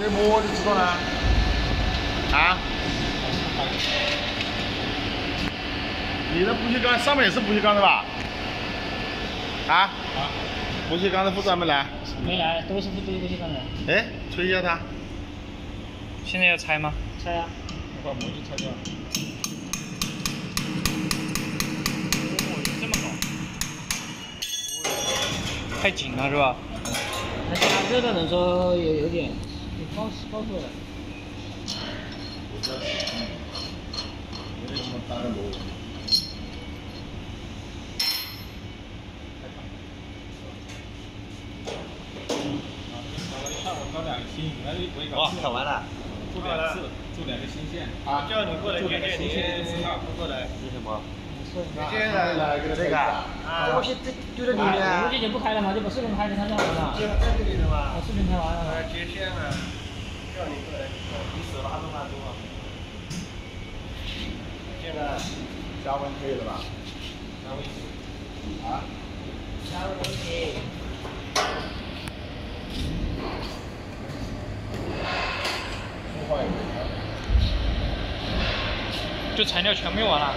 这摸就知道了。啊？你的不锈钢上面也是不锈钢的吧？啊？啊。不锈钢的护专没来？没来，都是不都是不锈钢的。哎，吹一下它。现在要拆吗？拆啊！我把模具拆掉。这么搞？太紧了是吧？那加热的人说有有点，有高高度了。不是，没什么大的螺。哇，看完了。做两次，做两个新线。啊，叫你过来，做两个新线，过来。是什么？接下来这个。啊。这东西丢丢在里面。我这就不开了嘛，就把视频拍给他就好了。就在这里的嘛。把视频拍完了。接线啊。叫你过来，你手拉住拉住啊。现在加温可以了吧？加温。啊？加温可以。这材料全部用完了。